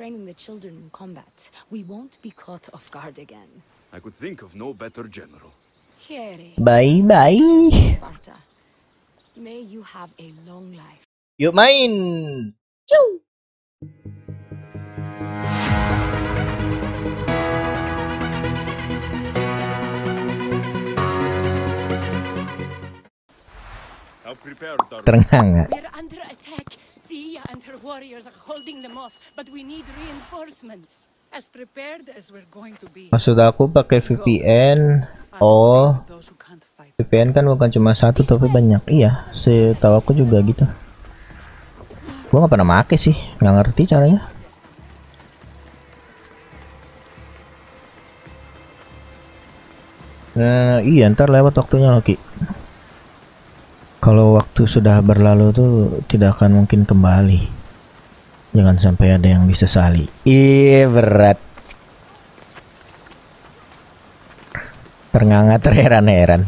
training the children in combat, we won't be caught off guard again. I could think of no better general. Here, Bye bye. Sparta. May you have a long life. You main. Ciu. How prepared are We're under attack. Thea and her warriors are holding them off, but we need reinforcements. As prepared as we're going to be. Maksud aku pakai VPN. Oh. VPN kan bukan cuma satu tapi banyak. Iya, setahu aku juga gitu. Gua nggak pernah make sih, nggak ngerti caranya. Nah, iya ntar lewat waktunya Loki. Waktu sudah berlalu tuh tidak akan mungkin kembali. Jangan sampai ada yang disesali. Ih, berat. Ternganga terheran-heran.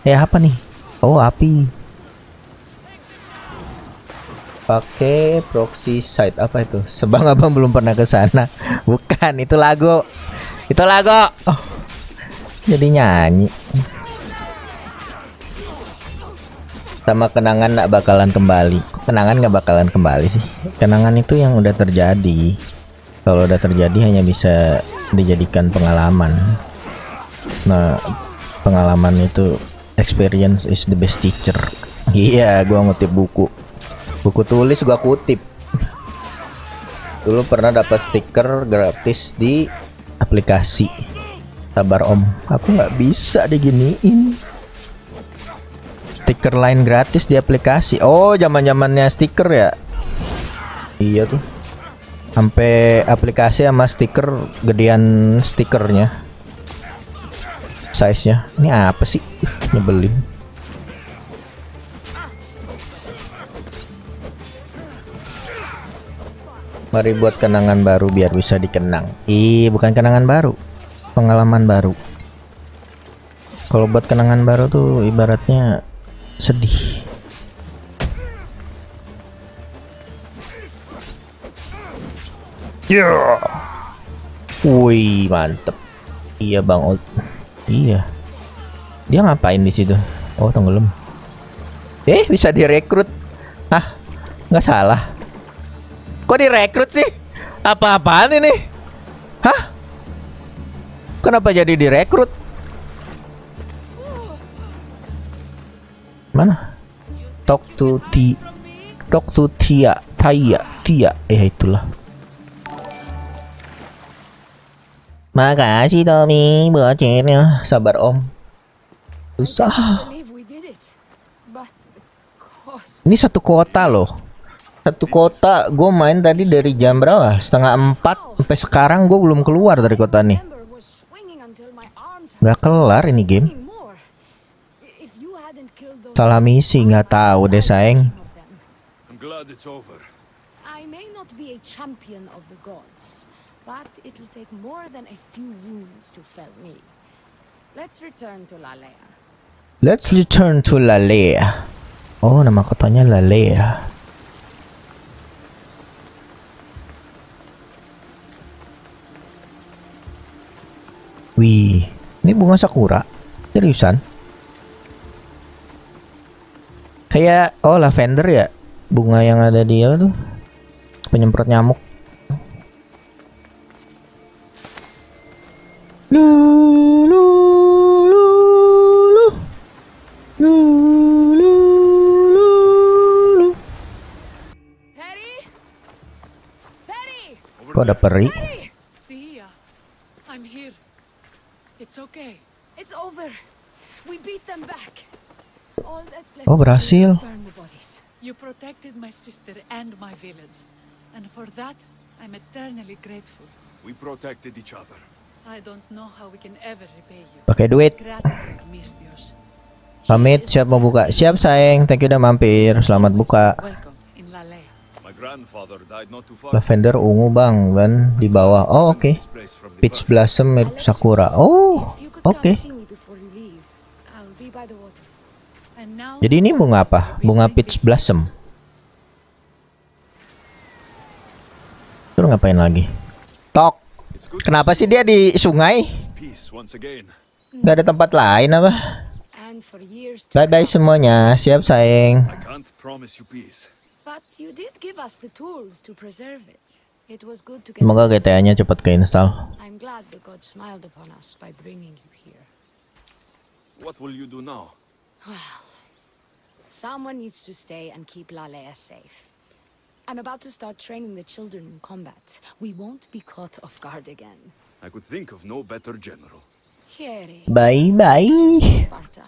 Eh apa nih? Oh api. Pakai proxy site apa itu? Sebang abang belum pernah ke sana. Bukan itu lagu. Itu lagu. Oh, jadi nyanyi. Sama kenangan nggak bakalan kembali. Kenangan nggak bakalan kembali sih. Kenangan itu yang udah terjadi. Kalau udah terjadi hanya bisa dijadikan pengalaman. Nah, pengalaman itu experience is the best teacher. Iya, gua ngutip buku. Buku tulis gua kutip. Dulu pernah dapat stiker gratis di aplikasi. Sabar om, aku nggak bisa diginiin. Stiker lain gratis di aplikasi. Oh, zaman zamannya stiker ya. Iya tuh. Sampai aplikasi sama stiker gedean stikernya. Size-nya. Ini apa sih? Nyebelin. Mari buat kenangan baru biar bisa dikenang. Ih, bukan kenangan baru. Pengalaman baru. Kalau buat kenangan baru tuh ibaratnya sedih. Yeah. Wih, mantep. Iya, Bang Ot. Iya. Dia ngapain di situ? Oh, tenggelam. Eh, bisa direkrut. Ah, nggak salah. Kok direkrut sih? Apa-apaan ini? Hah? Kenapa jadi direkrut? Mana? Talk to Ti Talk to Tia Taya Tia. Eh itulah. Makasih Tommy. Buatnya Sabar om. Susah. Ini satu kota loh. Satu kota. Gue main tadi dari jam berapa? Setengah empat Sampai sekarang gue belum keluar dari kota nih Gak kelar ini game Salah misi nggak tahu deh sayang of them, I'm glad it's over. I may not be a champion of the gods, but it'll take more than a few wounds to fell me. Let's return to Lalea. Let's return to Lalea Oh nama kotanya Lalea Wih, ini bunga sakura? Seriusan? Kayak oh lavender ya? Bunga yang ada di apa tuh? Penyemprot nyamuk. Lu, lu, lu, lu. Lu, lu, lu, lu. Kok ada peri? I'm here. It's okay. It's over. We beat them back. Oh, do berhasil. You protected my sister and my village. And for that, I'm eternally grateful. We protected each other. I don't know how we can ever repay you. Pakai duit. Pamit, siap mau buka. Siap sayang, thank you udah mampir. Selamat buka. Lavender ungu bang, dan di bawah. Oh oke. The Peach blossom mirip sakura. Oh, oke. come jadi ini bunga apa? Bunga peach blossom. Terus ngapain lagi? Tok. Kenapa sih dia di sungai? Gak ada tempat lain apa? Bye bye semuanya, siap sayang. Semoga GTA-nya cepat keinstall. What Someone needs to stay and keep Lalea safe. I'm about to start training the children in combat. We won't be caught off guard again. I could think of no better general. Here, Bye bye. Sparta.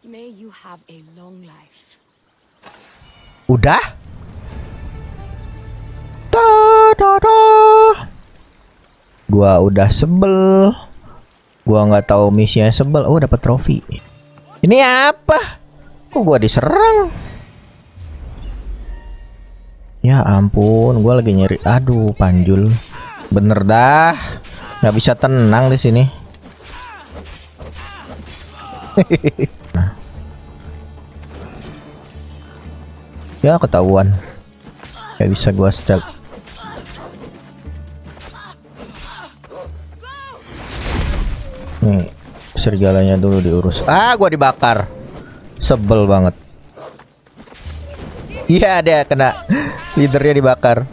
May you have a long life. Udah? Ta -da -da. Gua udah sebel. Gua nggak tahu misinya sebel. Oh, dapat trofi. Ini apa? Kok gua diserang? Ya ampun, gua lagi nyari. Aduh, panjul. Bener dah. nggak bisa tenang di sini. Ya ketahuan. Gak bisa gua stealth. Nih, sergalanya dulu diurus. Ah, gua dibakar. Sebel banget. Iya, dia kena leadernya dibakar.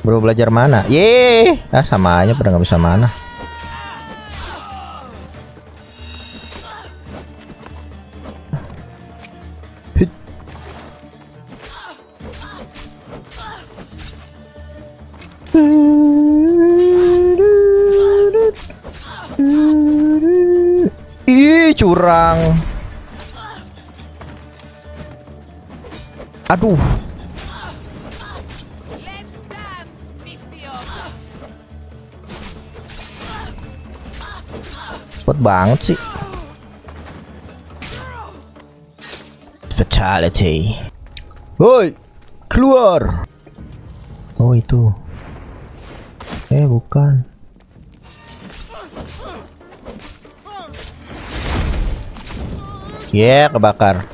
Bro belajar mana? Ye, ah sama aja pada nggak bisa mana. Curang. Aduh. Cepet banget sih. Fatality. Woi, keluar. Oh itu. Eh bukan. Yeah, kebakar.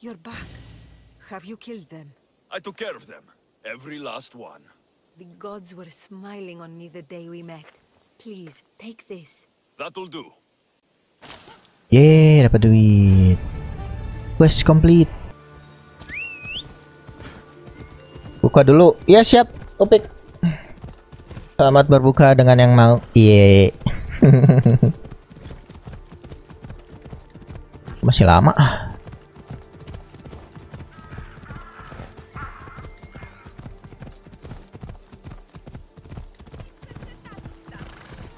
You're back. Have you killed them? I took care of them. Every last one. The gods were smiling on me the day we met. Please, take this. That'll do. Yeay, dapat duit. Quest complete. Buka dulu. Ya siap, Opik. Selamat berbuka dengan yang mau. Iye. Masih lama.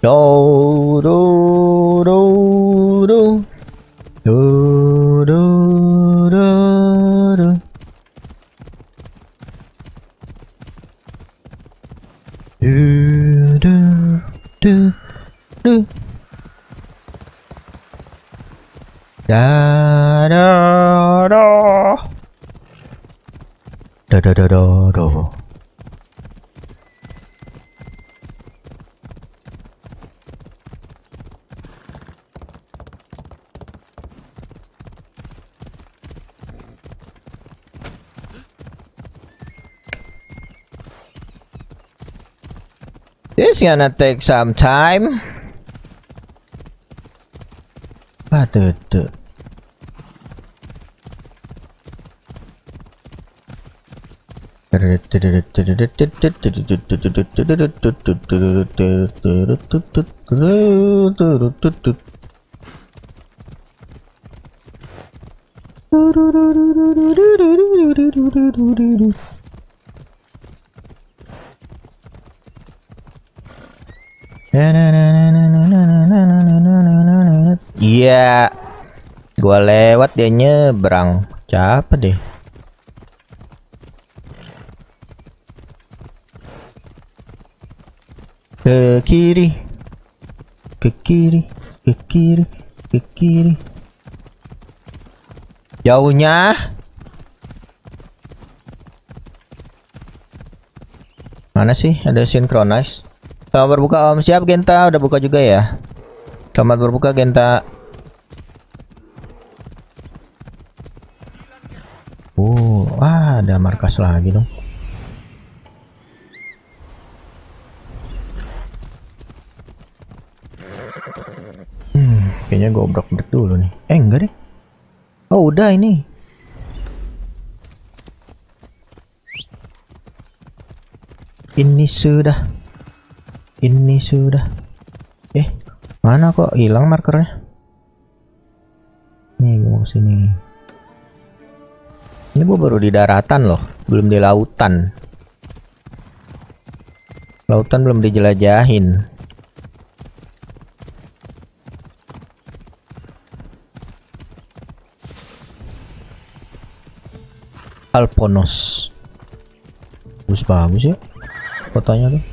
Do do do do do do do do. Do do do do. Da da da. Da da da da da. This gonna take some time. Aduh, tuh. Iya. Gua lewat dia nyebrang. Siapa deh? Ke kiri. Ke kiri. Ke kiri. ke kiri. Jauhnya. Mana sih? Ada synchronize. Selamat berbuka Om. Siap Genta, udah buka juga ya. Selamat berbuka Genta. Oh, ah, ada markas lagi dong. Hmm, kayaknya obrok dulu nih. Eh, enggak deh. Oh, udah ini. Ini sudah. Ini sudah. Eh, mana kok hilang markernya? Nih, gue mau sini. Ini gue baru di daratan loh, belum di lautan. Lautan belum dijelajahin. Alponos. Bagus bagus ya fotonya tuh.